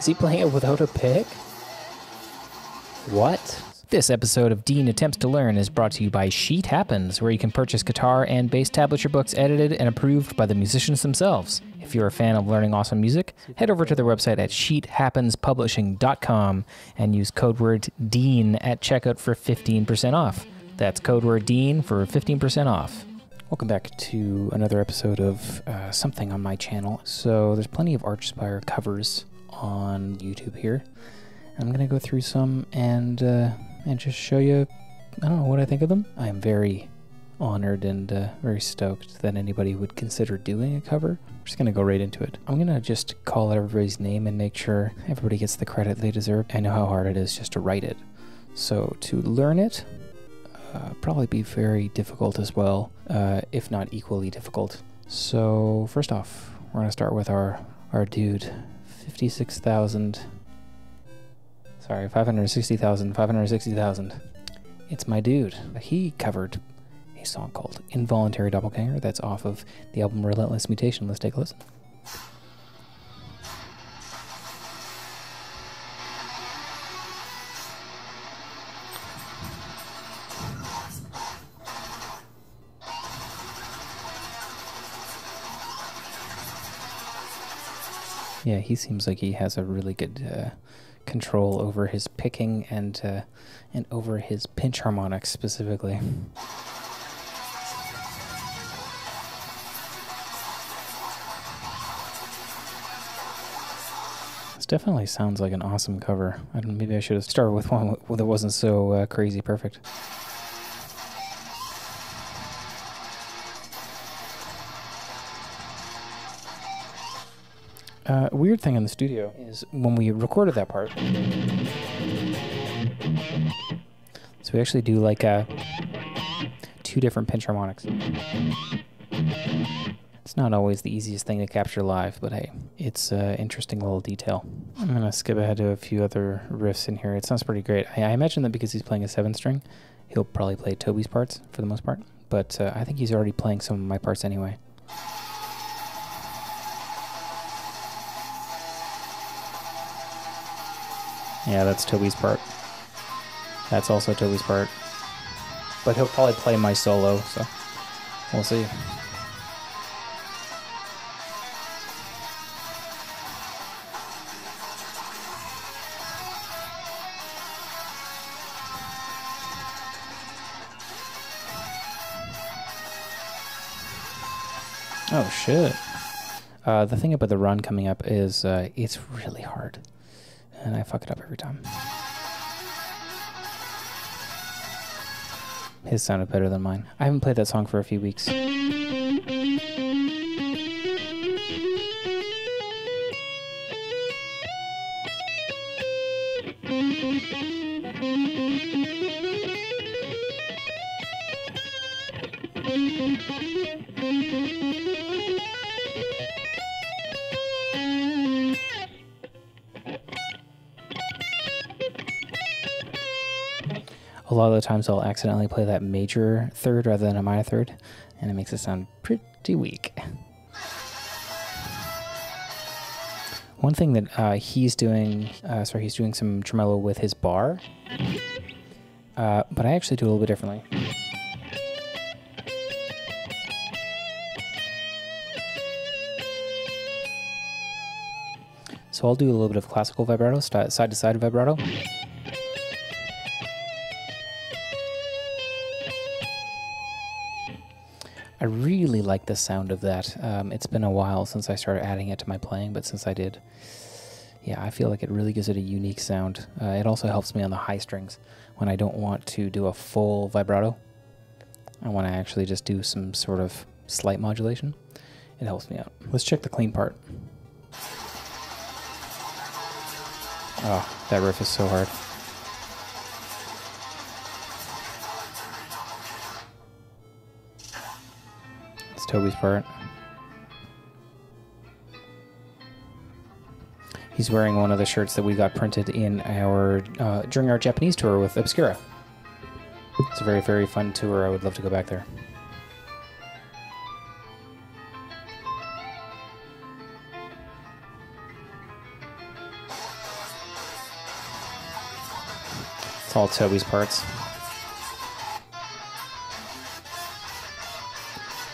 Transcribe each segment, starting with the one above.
Is he playing it without a pick? What? This episode of Dean Attempts to Learn is brought to you by Sheet Happens, where you can purchase guitar and bass tablature books edited and approved by the musicians themselves. If you're a fan of learning awesome music, head over to their website at sheethappenspublishing.com and use code word DEAN at checkout for 15% off. That's code word DEAN for 15% off. Welcome back to another episode of uh, something on my channel. So there's plenty of Archspire covers on YouTube here. I'm gonna go through some and uh, and just show you, I don't know what I think of them. I am very honored and uh, very stoked that anybody would consider doing a cover. I'm just gonna go right into it. I'm gonna just call everybody's name and make sure everybody gets the credit they deserve. I know how hard it is just to write it. So to learn it, uh, probably be very difficult as well, uh, if not equally difficult. So first off, we're gonna start with our our dude, fifty-six thousand. Sorry, five hundred sixty thousand. Five hundred sixty thousand. It's my dude. He covered a song called "Involuntary Doppelganger." That's off of the album Relentless Mutation. Let's take a listen. Yeah, he seems like he has a really good uh, control over his picking and uh, and over his pinch harmonics specifically. This definitely sounds like an awesome cover. I maybe I should have started with one that wasn't so uh, crazy perfect. Uh, weird thing in the studio is when we recorded that part. So we actually do like uh, two different pinch harmonics. It's not always the easiest thing to capture live, but hey, it's an interesting little detail. I'm gonna skip ahead to a few other riffs in here. It sounds pretty great. I, I imagine that because he's playing a seven string, he'll probably play Tobi's parts for the most part. But uh, I think he's already playing some of my parts anyway. Yeah, that's Tobi's part. That's also Tobi's part. But he'll probably play my solo, so we'll see. Oh shit. Uh, the thing about the run coming up is uh, it's really hard and I fuck it up every time. His sounded better than mine. I haven't played that song for a few weeks. A lot of the times I'll accidentally play that major third rather than a minor third, and it makes it sound pretty weak. One thing that uh, he's doing, uh, sorry, he's doing some tremolo with his bar, uh, but I actually do a little bit differently. So I'll do a little bit of classical vibrato, side to side vibrato. I really like the sound of that. Um, it's been a while since I started adding it to my playing, but since I did, yeah, I feel like it really gives it a unique sound. Uh, it also helps me on the high strings when I don't want to do a full vibrato. I want to actually just do some sort of slight modulation. It helps me out. Let's check the clean part. Oh, that riff is so hard. Tobi's part. He's wearing one of the shirts that we got printed in our uh, during our Japanese tour with Obscura. It's a very very fun tour. I would love to go back there. It's all Tobi's parts.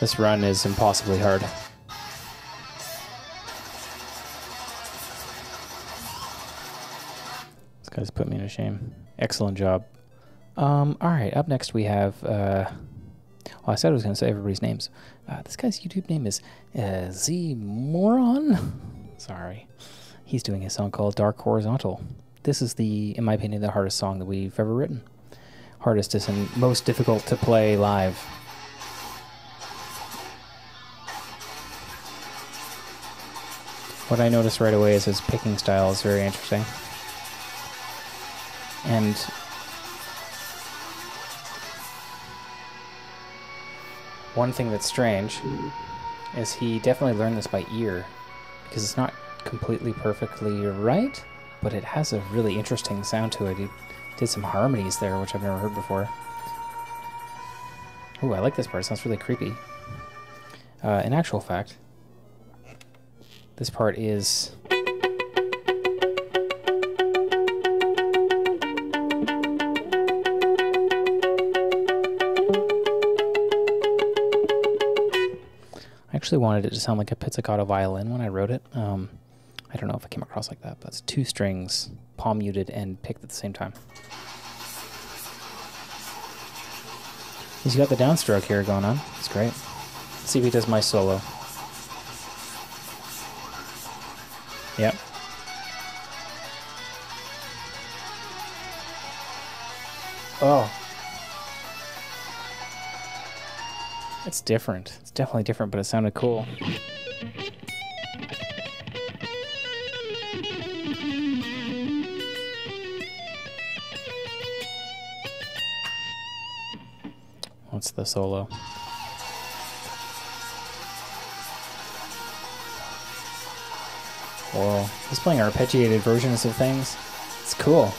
This run is impossibly hard. This guy's put me to shame. Excellent job. Um, alright, up next we have, uh, well, I said I was going to say everybody's names. Uh, this guy's YouTube name is uh, Z Moron. Sorry. He's doing a song called Dark Horizontal. This is the, in my opinion, the hardest song that we've ever written. Hardest is and most difficult to play live. What I noticed right away is his picking style is very interesting. And one thing that's strange is he definitely learned this by ear because it's not completely perfectly right, but it has a really interesting sound to it. He did some harmonies there, which I've never heard before. Ooh, I like this part. It sounds really creepy. Uh, in actual fact, this part is... I actually wanted it to sound like a pizzicato violin when I wrote it. Um, I don't know if I came across like that, but it's two strings, palm muted and picked at the same time. He's got the downstroke here going on. It's great. Let's see if he does my solo. It's different. It's definitely different, but it sounded cool. What's the solo? Whoa. He's playing arpeggiated versions of things. It's cool.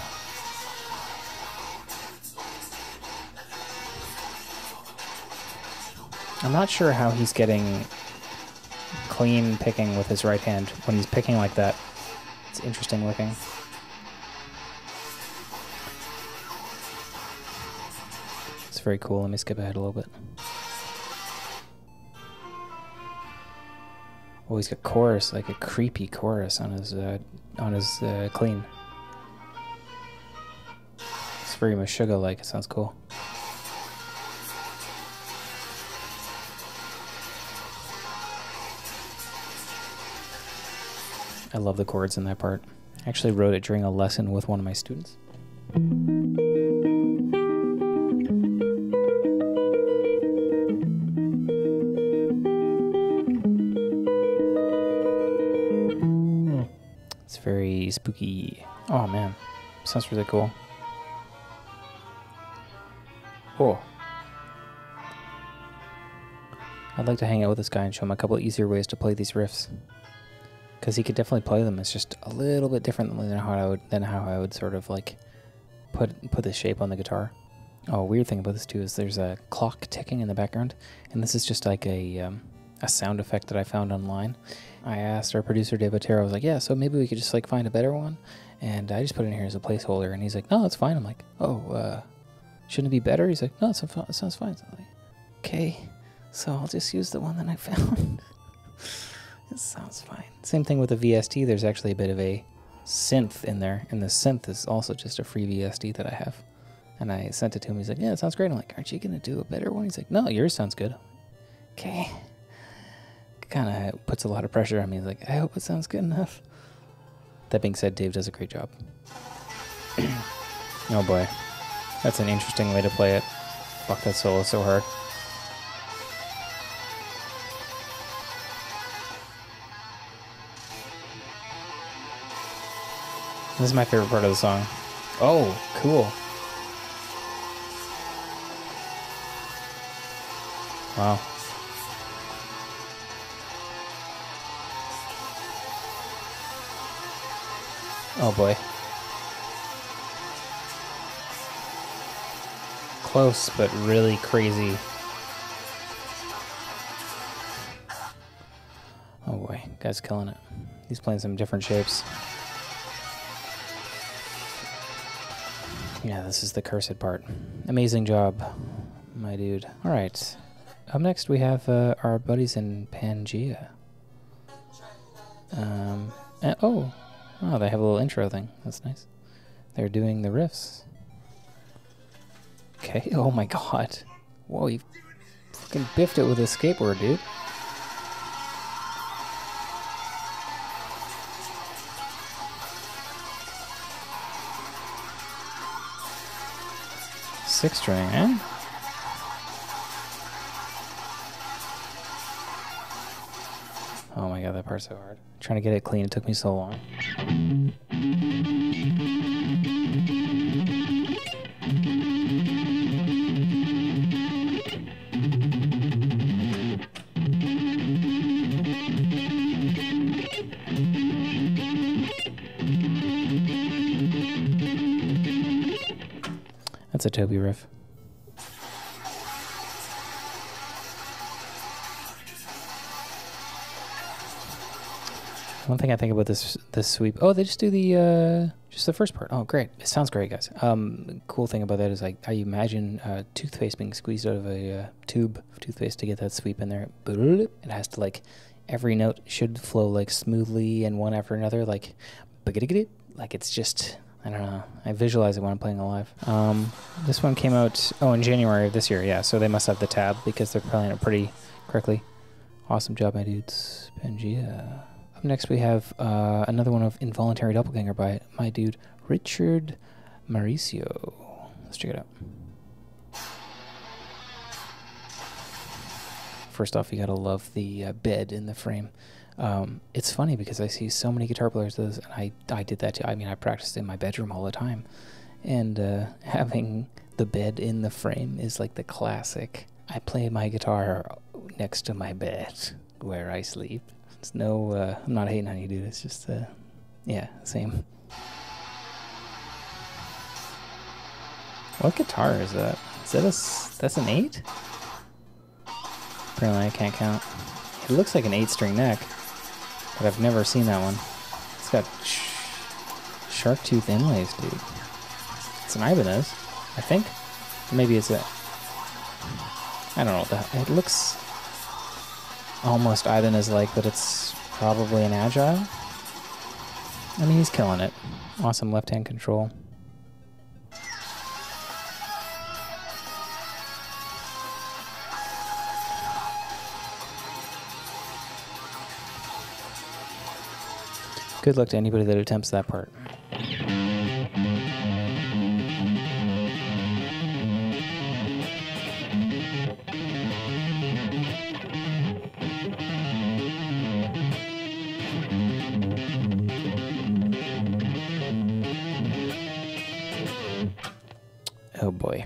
I'm not sure how he's getting clean picking with his right hand when he's picking like that. It's interesting looking. It's very cool. Let me skip ahead a little bit. Oh, he's got chorus, like a creepy chorus on his uh, on his uh, clean. It's very Meshuggah like. It sounds cool. I love the chords in that part. I actually wrote it during a lesson with one of my students. It's very spooky. Oh man, sounds really cool. Oh. I'd like to hang out with this guy and show him a couple easier ways to play these riffs because he could definitely play them. It's just a little bit different than how I would than how I would sort of like put put the shape on the guitar. Oh, weird thing about this too is there's a clock ticking in the background, and this is just like a um, a sound effect that I found online. I asked our producer Dave Otero, I was like, yeah, so maybe we could just like find a better one, and I just put it in here as a placeholder, and he's like, no, that's fine. I'm like, oh, uh, shouldn't it be better? He's like, no, it sounds fine. Like, okay, so I'll just use the one that I found. It sounds fine. Same thing with the VST. There's actually a bit of a synth in there, and the synth is also just a free VST that I have. And I sent it to him. He's like, "Yeah, it sounds great." I'm like, "Aren't you gonna do a better one?" He's like, "No, yours sounds good." Okay. Kind of puts a lot of pressure on me. He's like, "I hope it sounds good enough." That being said, Dave does a great job. oh boy, that's an interesting way to play it. Fuck that solo so hard. This is my favorite part of the song. Oh, cool. Wow. Oh boy. Close, but really crazy. Oh boy, guy's killing it. He's playing some different shapes. Yeah, this is the cursed part. Amazing job, my dude. All right. Up next, we have uh, our buddies in Pangea. Um, and, oh, oh, they have a little intro thing. That's nice. They're doing the riffs. Okay. Oh my god. Whoa, you fucking biffed it with a skateboard, dude. Six string, eh? Oh my god, that part's so hard. Trying to get it clean, it took me so long. Tobi riff. One thing I think about this this sweep. Oh, they just do the uh, just the first part. Oh, great! It sounds great, guys. Um, cool thing about that is like I imagine uh, toothpaste being squeezed out of a uh, tube of toothpaste to get that sweep in there. It has to like every note should flow like smoothly and one after another, like like it's just I don't know. I visualize it when I'm playing live. Um, this one came out oh in January of this year. Yeah, so they must have the tab because they're playing it pretty correctly. Awesome job, my dudes. Pangea. Up next, we have uh, another one of Involuntary Doppelganger by my dude Richard Mauricio. Let's check it out. First off, you gotta love the uh, bed in the frame. Um, it's funny because I see so many guitar players do this, and I, I did that too. I mean, I practiced in my bedroom all the time. And uh, having the bed in the frame is like the classic. I play my guitar next to my bed where I sleep. It's no, uh, I'm not hating on you, dude. It's just, uh, yeah, same. What guitar is that? Is that a, that's an 8? Apparently I can't count. It looks like an 8 string neck, but I've never seen that one. It's got sh- shark tooth inlays, dude. It's an Ibanez, I think. Maybe it's a, I don't know it looks almost Ibanez like, but it's probably an Agile. I mean, he's killing it. Awesome left hand control. Good luck to anybody that attempts that part. Oh boy.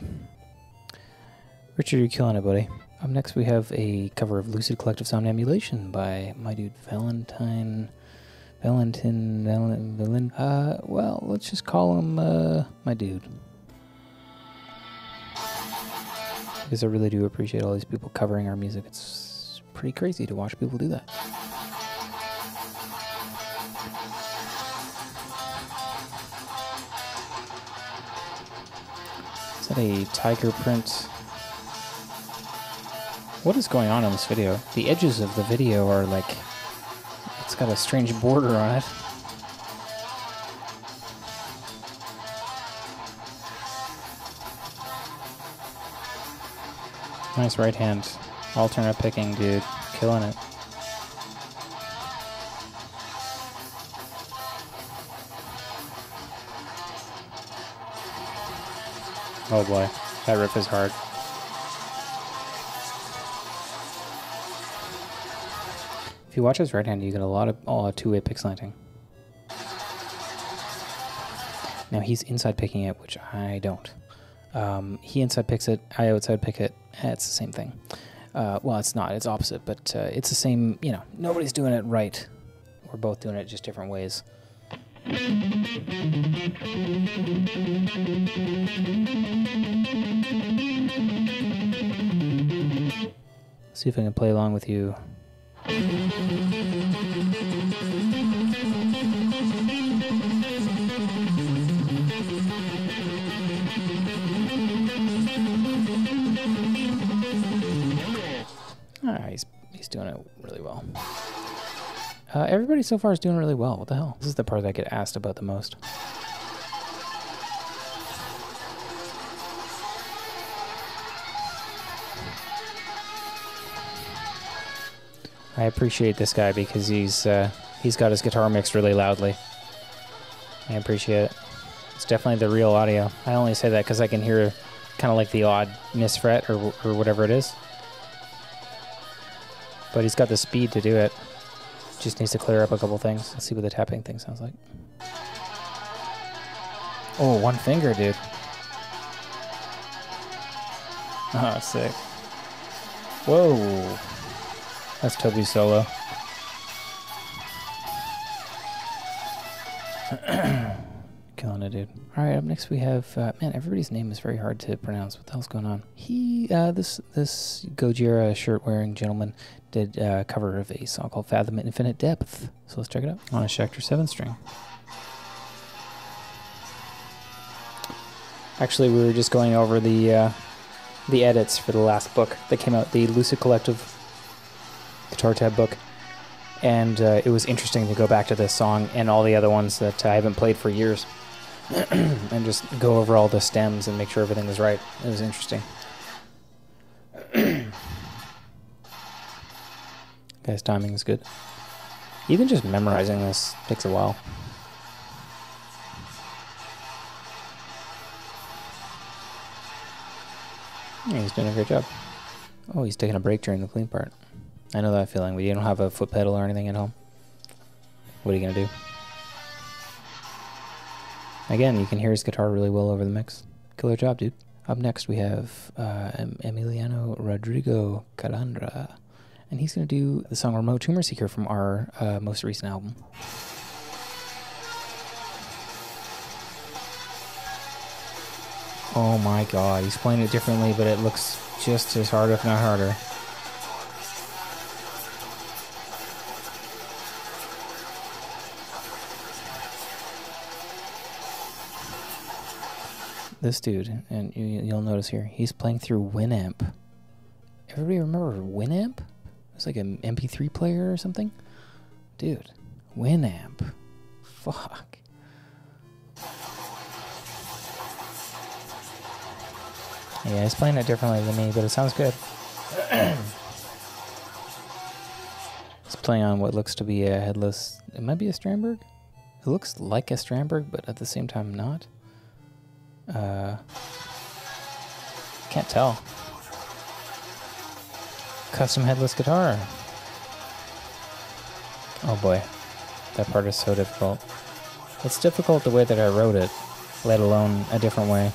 Richard, you're killing it, buddy. Up next, we have a cover of Lucid Collective Somnambulation by my dude Valentine. Valentin. Valen, Valen, uh, well, let's just call him uh, my dude. Because I really do appreciate all these people covering our music. It's pretty crazy to watch people do that. Is that a tiger print? What is going on in this video? The edges of the video are like. It's got a strange border on it. Nice right hand. Alternate picking, dude. Killing it. Oh boy, that riff is hard. If you watch his right hand, you get a lot of oh, two-way pick slanting. Now he's inside picking it, which I don't. Um, he inside picks it, I outside pick it. Eh, It's the same thing. Uh, well, it's not. It's opposite, but uh, it's the same. You know, nobody's doing it right. We're both doing it just different ways. See if I can play along with you doing it really well. Uh, everybody so far is doing really well. What the hell? This is the part that I get asked about the most. I appreciate this guy because he's uh, he's got his guitar mixed really loudly. I appreciate it. It's definitely the real audio. I only say that because I can hear kind of like the odd misfret or, or whatever it is. But he's got the speed to do it. Just needs to clear up a couple things. Let's see what the tapping thing sounds like. Oh, one finger, dude. Oh, sick. Whoa. That's Tobi solo. Killing it, dude. All right, up next we have uh, man. Everybody's name is very hard to pronounce. What the hell's going on? He, uh, this this Gojira shirt-wearing gentleman did uh, a cover of a song called "Fathom Infinite Depth." So let's check it out on a Schecter seven string. Actually, we were just going over the uh, the edits for the last book that came out, the Lucid Collective Guitar Tab book, and uh, it was interesting to go back to this song and all the other ones that I haven't played for years, and just go over all the stems and make sure everything was right. It was interesting. Guy's timing is good. Even just memorizing this takes a while. Yeah, he's doing a great job. Oh, he's taking a break during the clean part. I know that feeling, you don't have a foot pedal or anything at home. What are you going to do? Again, you can hear his guitar really well over the mix. Killer job, dude. Up next, we have uh, Emiliano Rodrigo Carandra, and he's going to do the song Remote Tumor Seeker from our uh, most recent album. Oh my god, he's playing it differently, but it looks just as hard, if not harder. This dude, and you, will notice here, he's playing through Winamp. Everybody remember Winamp? It's like an MP3 player or something? Dude, Winamp. Fuck. Yeah, he's playing it differently than me, but it sounds good. he's playing on what looks to be a headless. It might be a Strandberg. It looks like a Strandberg, but at the same time not. Uh, can't tell. Custom headless guitar. Oh boy, that part is so difficult. It's difficult the way that I wrote it, let alone a different way.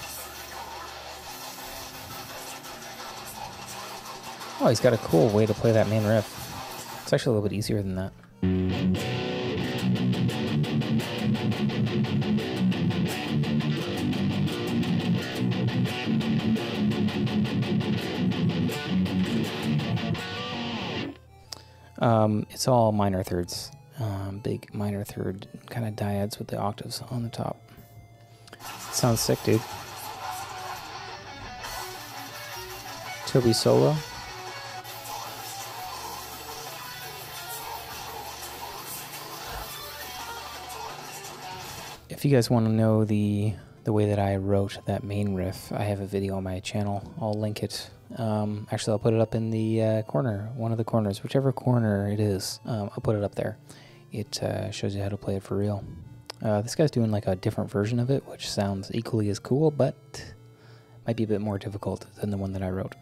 Oh, he's got a cool way to play that main riff. It's actually a little bit easier than that. Um, it's all minor thirds, um, big minor third kind of dyads with the octaves on the top. Sounds sick, dude. Tobi solo. if you guys want to know the the way that I wrote that main riff, I have a video on my channel. I'll link it. Um, actually, I'll put it up in the uh, corner, one of the corners, whichever corner it is. Um, I'll put it up there. It uh, shows you how to play it for real. Uh, this guy's doing like a different version of it, which sounds equally as cool, but might be a bit more difficult than the one that I wrote.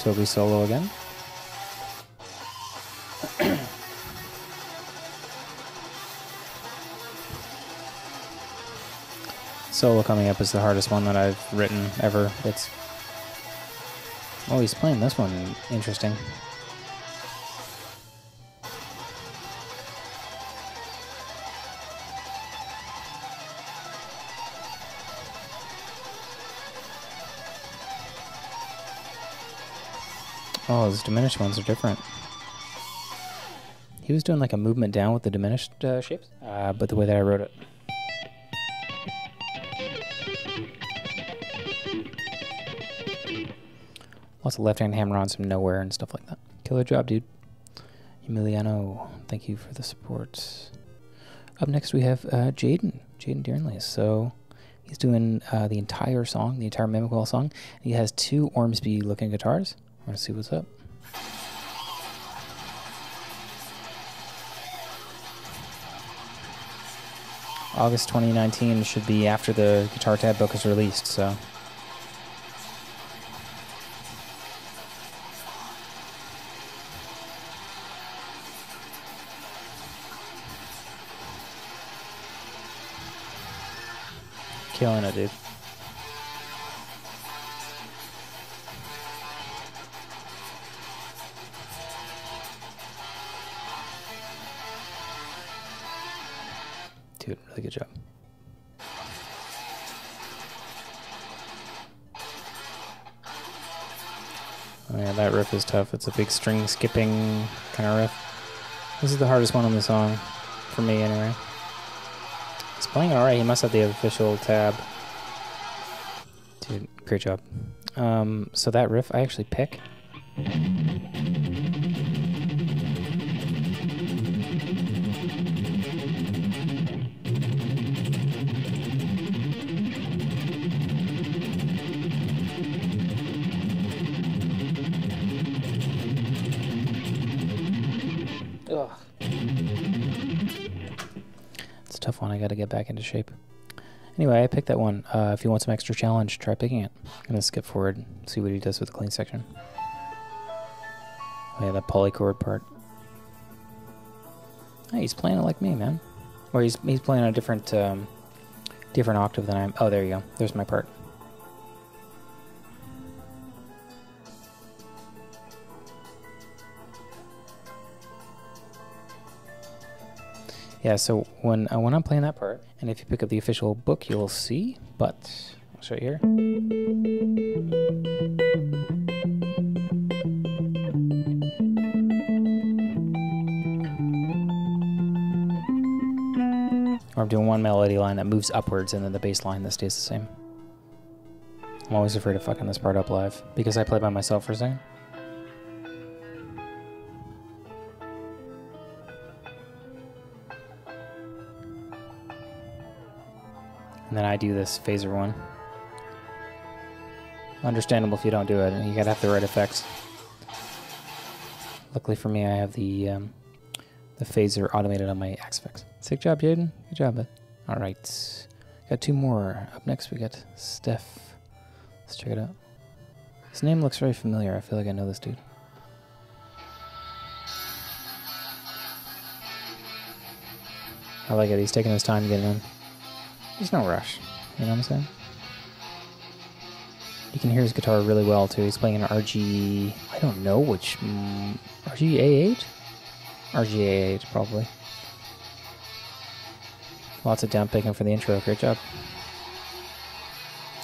Tobi solo again. Solo coming up is the hardest one that I've written ever. It's oh, he's playing this one. Interesting. Oh, those diminished ones are different. He was doing like a movement down with the diminished uh, shapes, uh, but the way that I wrote it. Left-hand hammer-ons from nowhere and stuff like that. Killer job, dude. Emiliano, thank you for the support. Up next we have uh, Jaden, Jaden Dearnley. So he's doing uh, the entire song, the entire Mimic Well song. He has two Ormsby-looking guitars. Want to see what's up. August 2019 should be after the Guitar Tab book is released, so. Killing it, dude. Dude, really good job. Oh yeah, that riff is tough. It's a big string skipping kind of riff. This is the hardest one on the song, for me anyway. He's playing alright. He must have the official tab. Dude, great job. Um, so that riff I actually pick. Ugh. Tough one. I got to get back into shape. Anyway, I picked that one. Uh, if you want some extra challenge, try picking it. I'm going to skip forward and see what he does with the clean section. Oh, yeah, that polychord part. Hey, he's playing it like me, man. Or he's, he's playing a different, um, different octave than I'm. Oh, there you go. There's my part. Yeah, so when uh, when I'm playing that part, and if you pick up the official book, you'll see. But I'll show you here. Or I'm doing one melody line that moves upwards, and then the bass line that stays the same. I'm always afraid of fucking this part up live because I play by myself for a second. And then I do this phaser one. Understandable if you don't do it, and you gotta have the right effects. Luckily for me, I have the um, the phaser automated on my Axe-Fx. Sick job, Jaden. Good job, bud. All right, got two more. Up next, we got Steph. Let's check it out. His name looks very familiar. I feel like I know this dude. I like it. He's taking his time getting in. There's no rush. You know what I'm saying? You can hear his guitar really well too. He's playing an RG. I don't know which mm, RGA8. RGA8 probably. Lots of down picking for the intro. Great job.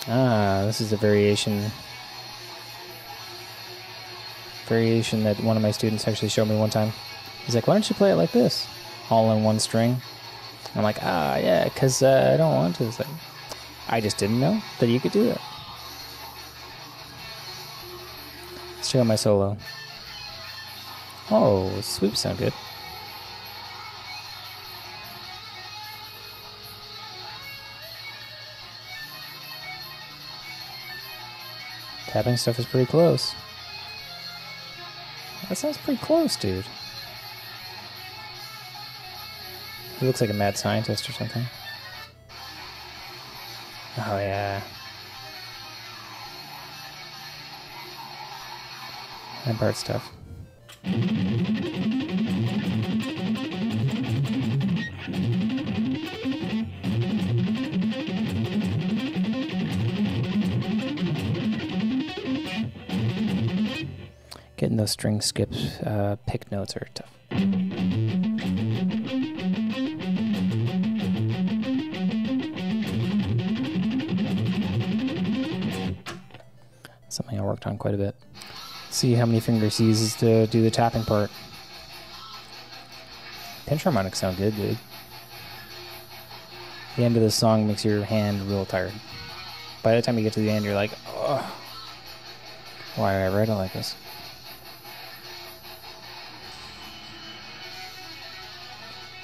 Ah, this is a variation. Variation that one of my students actually showed me one time. He's like, "Why don't you play it like this, all in one string?" I'm like, ah, yeah, because uh, I don't want to. It's like, I just didn't know that you could do that. Let's check out my solo. Oh, sweeps sound good. Tapping stuff is pretty close. That sounds pretty close, dude. He looks like a mad scientist or something. Oh, yeah. That part's tough. Getting those string skips, uh, pick notes are tough. Something I worked on quite a bit. See how many fingers he uses to do the tapping part. Pinch harmonics sound good, dude. The end of the song makes your hand real tired. By the time you get to the end, you're like, oh. Why did I write it like this?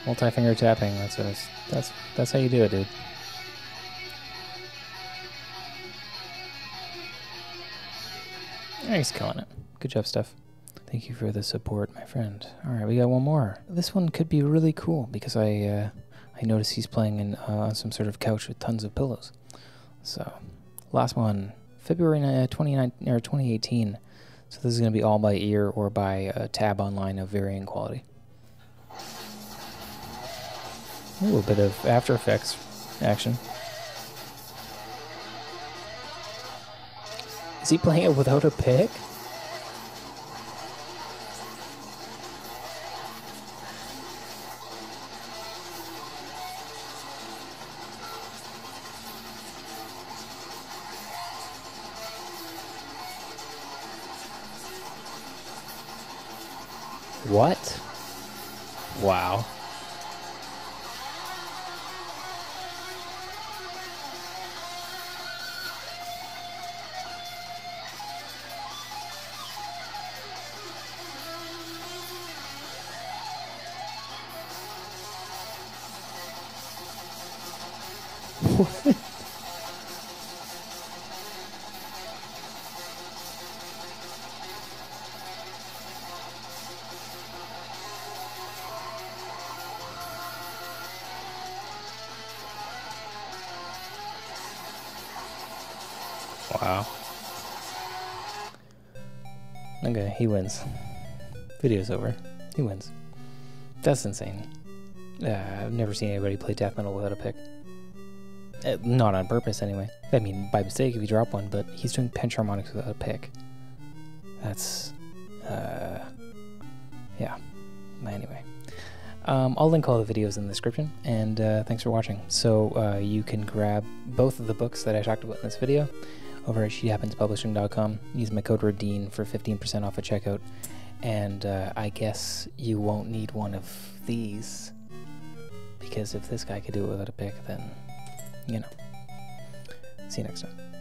Multi-finger tapping. That's a, that's that's how you do it, dude. He's killing it. Good job, Steph. Thank you for the support, my friend. All right, we got one more. This one could be really cool because I uh, I noticed he's playing in, uh, on some sort of couch with tons of pillows. So, last one, February 29 or 2018. So this is going to be all by ear or by a tab online of varying quality. A little bit of After Effects action. Is he playing it without a pick? What? Wow. What? Wow. Okay, he wins. Video's over. He wins. That's insane. Uh, I've never seen anybody play death metal without a pick. Uh, not on purpose, anyway. I mean, by mistake if you drop one, but he's doing harmonics without a pick. That's, uh, yeah. Anyway. Um, I'll link all the videos in the description, and uh, thanks for watching. So uh, you can grab both of the books that I talked about in this video over at sheethappenspublishing.com. Use my code Dean for 15% off at checkout. And uh, I guess you won't need one of these, because if this guy could do it without a pick, then, you know. See you next time.